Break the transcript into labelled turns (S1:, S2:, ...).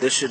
S1: This should